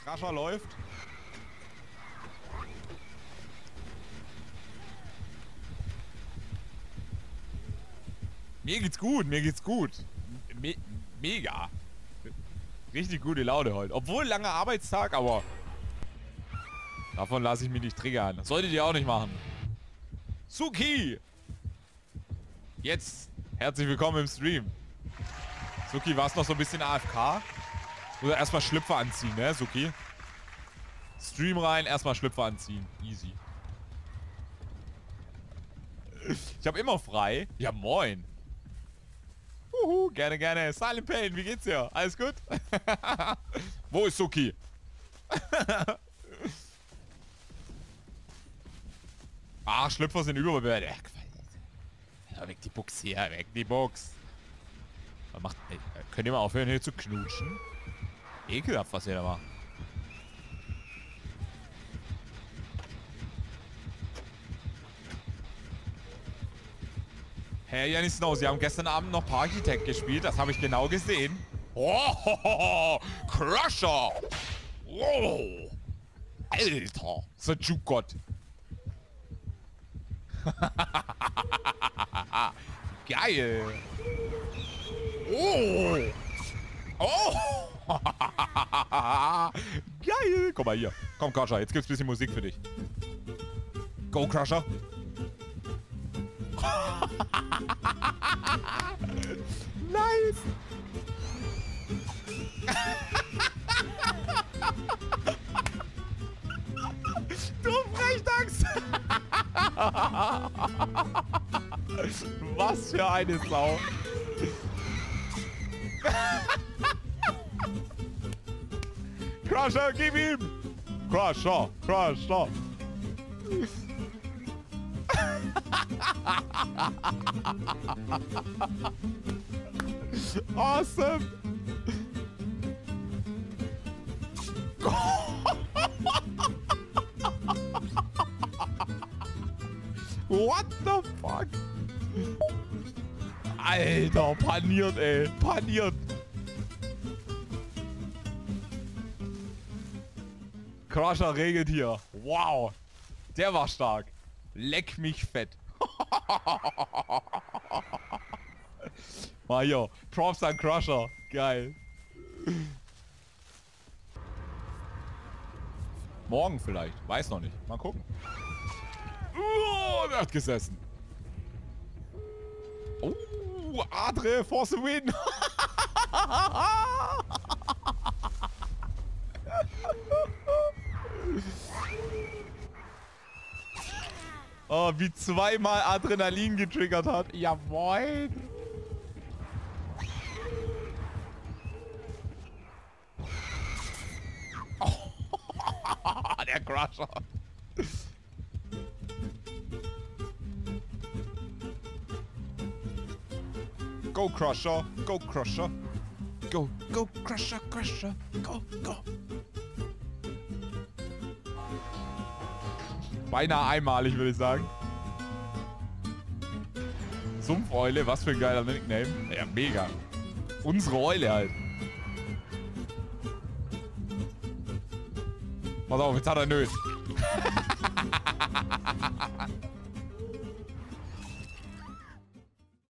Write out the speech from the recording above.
Der Crusher läuft. Mir geht's gut, mir geht's gut. Me mega. Richtig gute Laune heute. Obwohl langer Arbeitstag, aber davon lasse ich mich nicht triggern. Das solltet ihr auch nicht machen. Suki! Jetzt herzlich willkommen im Stream. Suki, warst noch so ein bisschen AFK? Oder erstmal Schlüpfer anziehen, ne, Suki? Stream rein, erstmal Schlüpfer anziehen. Easy. Ich habe immer frei. Ja, moin. Uhu, gerne, gerne. Silent Pain, wie geht's dir? Alles gut? Wo ist Suki? ah, Schlüpfer sind überbewertet. Weg die Box hier, weg die Box. Könnt ihr mal aufhören hier zu knutschen? Ekelhaft, was ihr da macht. Herr Janis Snow, Sie haben gestern Abend noch Parkitect gespielt. Das habe ich genau gesehen. Oh, Crusher! Oh, Alter, Seljuk-Gott. Geil. Oh. Oh. Geil. Komm mal hier. Komm, Crusher, jetzt gibt's ein bisschen Musik für dich. Go, Crusher. nice. du Frechdachs. Was für eine Sau. Crusher, gib ihm! Crusher, Crusher. awesome! What the fuck? Alter, paniert, ey. Paniert. Crusher regelt hier. Wow. Der war stark. Leck mich fett. Mario, Props an Crusher. Geil. Morgen vielleicht. Weiß noch nicht. Mal gucken. Oh, der hat gesessen. Oh, Adre for the win. oh, wie zweimal Adrenalin getriggert hat. Ja, moin. Oh, der Crusher. Go Crusher, go Crusher. Go, go Crusher, Crusher. Go, go. Beinahe einmalig, würde ich sagen. Sumpfeule, was für ein geiler Nickname. Ja, mega. Unsere Eule halt. Pass auf, jetzt hat er Nöt.